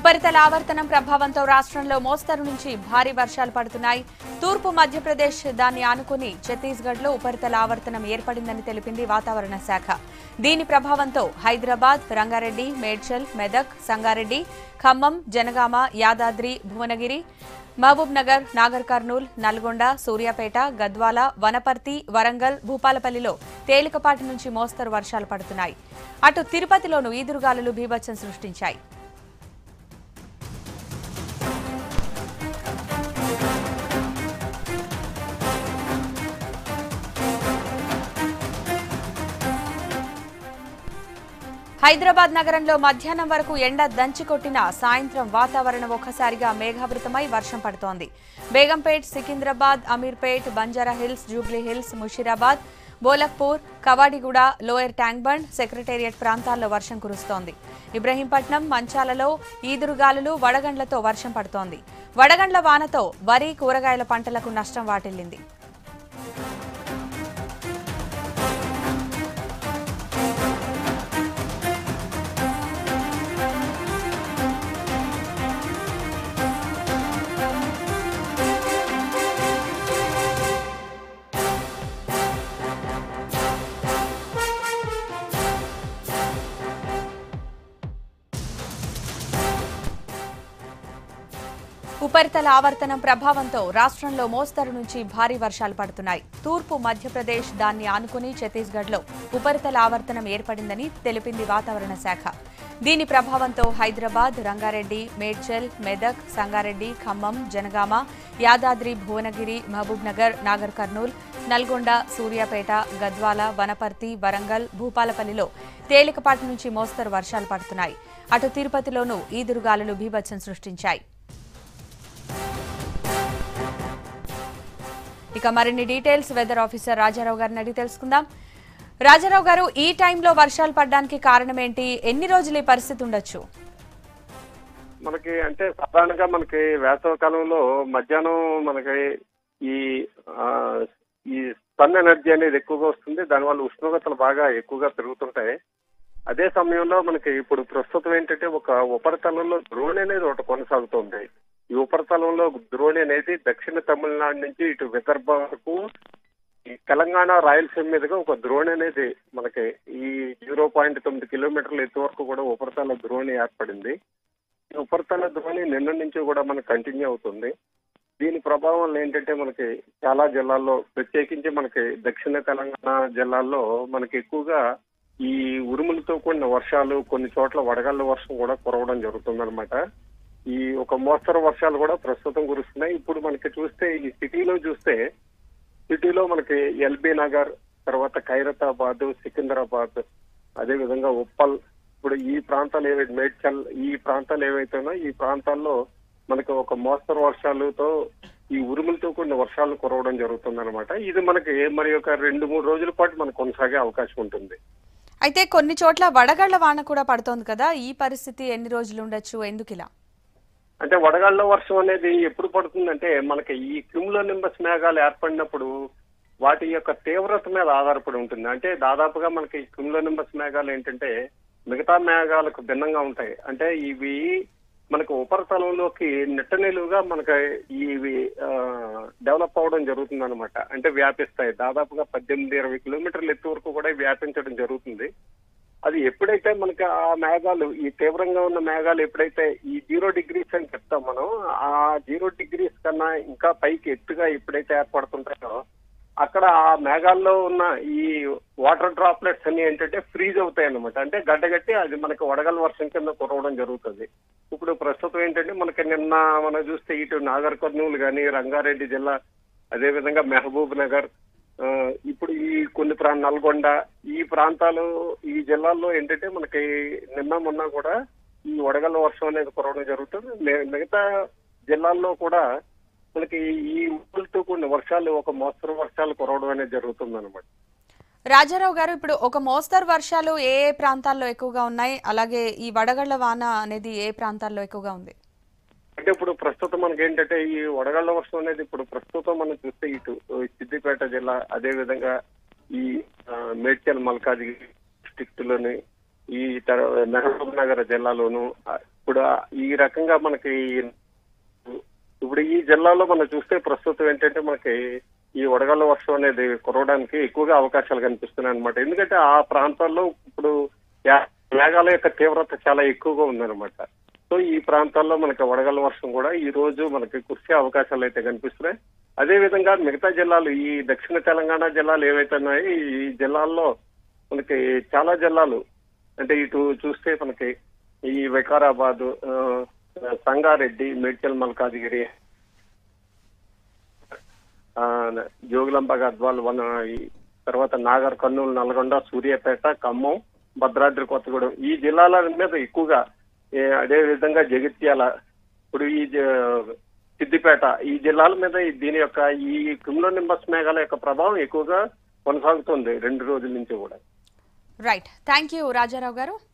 ఉపరితల ఆవర్తనం ప్రభావంతో రాష్ట్రంలో మోస్తరు నుంచి భారీ వర్షాలు పడుతున్నాయి. తూర్పు మధ్యప్రదేశ్ దాన్ని ఆనుకుని ఛత్తీస్గఢ్లో ఉపరితల ఆవర్తనం ఏర్పడిందని తెలిపింది వాతావరణ శాఖ. దీని ప్రభావంతో హైదరాబాద్ రంగారెడ్డి మేడ్చల్ మెదక్ సంగారెడ్డి ఖమ్మం జనగామ యాదాద్రి భువనగిరి మహబూబ్ నగర్ నాగర్ కర్నూల్ నల్గొండ సూర్యాపేట గద్వాల వనపర్తి వరంగల్ భూపాలపల్లిలో తేలికపాటి నుంచి మోస్తరు వర్షాలు పడుతున్నాయి. అటు తిరుపతిలోనూ ఈదురుగాలులు బీభత్సం సృష్టించాయి. హైదరాబాద్ నగరంలో మధ్యాహ్నం వరకు ఎండ దంచి కొట్టిన సాయంత్రం వాతావరణం ఒక్కసారిగా మేఘావృతమై వర్షం పడుతోంది. Begumpet Secunderabad Ameerpet Banjara Hills Jubilee Hills Musheerabad Bholakpur Kavadiguda lower tank bund secretariat ప్రాంతాల్లో వర్షం కురుస్తోంది. ఇబ్రహీంపట్నం మంచాలలో ఈదురుగాలులు వడగండ్లతో వర్షం పడుతోంది. వడగండ్ల వానతో వరి కూరగాయల పంటలకు నష్టం వాటిల్లింది. ఉపరితల ఆవర్తనం ప్రభావంతో రాష్ట్రంలో మోస్తరు నుంచి భారీ వర్షాలు పడుతున్నాయి. తూర్పు మధ్యప్రదేశ్ దాన్ని ఆనుకుని ఛత్తీస్గఢ్లో ఉపరితల ఆవర్తనం ఏర్పడిందని తెలిపింది వాతావరణ శాఖ. దీని ప్రభావంతో హైదరాబాద్ రంగారెడ్డి మేడ్చల్ మెదక్ సంగారెడ్డి ఖమ్మం జనగామ యాదాద్రి భువనగిరి మహబూబ్నగర్ నాగర్ కర్నూల్ నల్గొండ సూర్యాపేట గద్వాల వనపర్తి వరంగల్ భూపాలపల్లిలో తేలికపాటి నుంచి మోస్తరు వర్షాలు పడుతున్నాయి. అటు తిరుపతిలోనూ ఈదురుగాలులు బీభత్సం సృష్టించాయి. ఇక మరిన్ని డీటెయిల్స్ వెదర్ ఆఫీసర్ రాజారావు గారిని అడిగి తెలుసుకుందాం. రాజారావు గారు ఈ టైంలో వర్షాలు పడడానికి కారణం ఏంటి ఎన్ని రోజులు ఈ పరిస్థితి ఉండొచ్చు? మనకి అంటే సాధారణంగా మనకి వేసవ కాలంలో మధ్యాహ్నం మనకి ఈ ఈ సన్ ఎనర్జీ అనేది ఎక్కువగా వస్తుంది. దానివల్ల ఉష్ణోగ్రతలు బాగా ఎక్కువగా పెరుగుతుంటాయి. అదే సమయంలో మనకి ఇప్పుడు ప్రస్తుతం ఏంటంటే ఒక ఉపరితలంలో ద్రోణి అనేది ఒకటి కొనసాగుతుంది. ఈ ఉపరితలంలో ద్రోణి అనేది దక్షిణ తమిళనాడు నుంచి ఇటు విదర్భ వరకు ఈ తెలంగాణ రాయలసీమ మీదుగా ఒక ద్రోణి అనేది మనకి ఈ జీరో పాయింట్ తొమ్మిది కిలోమీటర్ల ఎత్తు వరకు కూడా ఉపరితల ద్రోణి ఏర్పడింది. ఈ ఉపరితల ద్రోణి నిన్న నుంచి కూడా మనకు కంటిన్యూ అవుతుంది. దీని ప్రభావం వల్ల ఏంటంటే మనకి చాలా జిల్లాల్లో ప్రత్యేకించి మనకి దక్షిణ తెలంగాణ జిల్లాల్లో మనకి ఎక్కువగా ఈ ఉరుములతో కూడిన వర్షాలు కొన్ని చోట్ల వడగళ్ళ వర్షం కూడా కురవడం జరుగుతుందన్నమాట. ఈ ఒక మోస్తరు వర్షాలు కూడా ప్రస్తుతం కురుస్తున్నాయి. ఇప్పుడు మనకి చూస్తే ఈ సిటీలో చూస్తే సిటీలో మనకి ఎల్బీ నగర్ తర్వాత ఖైరతాబాద్ సికింద్రాబాద్ అదే విధంగా ఉప్పల్ ఇప్పుడు ఈ ప్రాంతాలు ఏవైతే మేడ్చల్ ఈ ప్రాంతాలు ఏవైతేనో ఈ ప్రాంతాల్లో మనకి ఒక మోస్తరు వర్షాలతో ఈ ఉరుములతో కూడిన వర్షాలు కురవడం జరుగుతుంది ఇది మనకి మరి ఒక రెండు మూడు రోజుల పాటు మనకు కొనసాగే అవకాశం ఉంటుంది. అయితే కొన్ని చోట్ల వడగళ్ళ వాన కూడా పడుతోంది కదా. ఈ పరిస్థితి ఎన్ని రోజులు ఉండొచ్చు? ఎందుకు ఇలా అంటే వడగాళ్ళ వర్షం అనేది ఎప్పుడు పడుతుందంటే మనకి ఈ క్రిములో నింబస్ మేఘాలు ఏర్పడినప్పుడు వాటి యొక్క తీవ్రత మీద ఆధారపడి ఉంటుంది. అంటే దాదాపుగా మనకి క్రిములో నింబస్ మేఘాలు ఏంటంటే మిగతా మేఘాలకు భిన్నంగా ఉంటాయి. అంటే ఇవి మనకు ఉపరితలంలోకి నిట్ట నిలువుగా మనకి ఇవి డెవలప్ అవడం జరుగుతుంది అనమాట అంటే వ్యాపిస్తాయి. దాదాపుగా పద్దెనిమిది ఇరవై కిలోమీటర్ల ఎత్తు వరకు కూడా వ్యాపించడం జరుగుతుంది. అది ఎప్పుడైతే మనకి ఆ మేఘాలు ఈ తీవ్రంగా ఉన్న మేఘాలు ఎప్పుడైతే ఈ జీరో డిగ్రీస్ అని చెప్తాం మనం ఆ జీరో డిగ్రీస్ కన్నా ఇంకా పైకి ఎత్తుగా ఎప్పుడైతే ఏర్పడుతుంటాయో అక్కడ ఆ మేఘాల్లో ఉన్న ఈ వాటర్ డ్రాప్లెట్స్ అన్ని ఏంటంటే ఫ్రీజ్ అవుతాయి అన్నమాట అంటే గడ్డగట్టి అది మనకి వడగల వర్షం కింద కురవడం జరుగుతుంది. ఇప్పుడు ప్రస్తుతం ఏంటంటే మనకి నిన్న మనం చూస్తే ఇటు నాగర్ కర్నూలు కానీ రంగారెడ్డి జిల్లా అదే విధంగా మహబూబ్ నగర్ ఇప్పుడు ఈ కొన్ని ప్రా నల్గొండ ఈ ప్రాంతాలు ఈ జిల్లాల్లో ఏంటంటే మనకి నిన్న మొన్న కూడా ఈ వడగళ్ళ వర్షం అనేది కురవడం జరుగుతుంది. మిగతా జిల్లాల్లో కూడా మనకి ఈ ఊళ్ళతో కూడిన వర్షాలు ఒక మోస్తరు వర్షాలు కురవడం అనేది జరుగుతుంది అనమాట రాజారావు గారు ఇప్పుడు ఒక మోస్తరు వర్షాలు ఏ ఏ ప్రాంతాల్లో ఎక్కువగా ఉన్నాయి? అలాగే ఈ వడగళ్ళ వాన అనేది ఏ ప్రాంతాల్లో ఎక్కువగా ఉంది? అంటే ఇప్పుడు ప్రస్తుతం మనకి ఏంటంటే ఈ వడగళ్ళ వర్షం అనేది ఇప్పుడు ప్రస్తుతం మనం చూస్తే ఇటు సిద్దిపేట జిల్లా అదే విధంగా ఈ మేడ్చల్ మల్కాజిగిరి డిస్ట్రిక్ట్లోని ఈ తర- మహబూబ్ నగర్ జిల్లాలోను ఇప్పుడు ఈ రకంగా మనకి ఇప్పుడు ఈ జిల్లాలో మనం చూస్తే ప్రస్తుతం ఏంటంటే మనకి ఈ వడగళ్ళ వర్షం అనేది కురవడానికి ఎక్కువగా అవకాశాలు కనిపిస్తున్నాయి అనమాట ఎందుకంటే ఆ ప్రాంతాల్లో ఇప్పుడు యా- మేఘాల యొక్క తీవ్రత చాలా ఎక్కువగా ఉందన్నమాట. సో ఈ ప్రాంతాల్లో మనకి వడగళ్ళ వర్షం కూడా ఈ రోజు మనకి కురిసే అవకాశాలు అయితే కనిపిస్తున్నాయి. అదే విధంగా మిగతా జిల్లాలు ఈ దక్షిణ తెలంగాణ జిల్లాలు ఏవైతే ఉన్నాయో ఈ జిల్లాల్లో మనకి చాలా జిల్లాలు అంటే ఇటు చూస్తే మనకి ఈ వికారాబాద్ సంగారెడ్డి మేడ్చల్ మల్కాజిగిరి జోగులంబ గద్వాల్ వన ఈ తర్వాత నాగర్ కర్నూలు నల్గొండ సూర్యాపేట ఖమ్మం భద్రాద్రి కొత్తగూడెం ఈ జిల్లాల మీద ఎక్కువగా అదే విధంగా జగిత్యాల ఇప్పుడు ఈ జ- సిద్దిపేట ఈ జిల్లాల మీద దీని యొక్క ఈ క్రిమిలో నింబస్ మేఘాల యొక్క ప్రభావం ఎక్కువగా కొనసాగుతుంది రెండు రోజుల నుంచి కూడా. రైట్ థ్యాంక్ యూ రాజారావు గారు.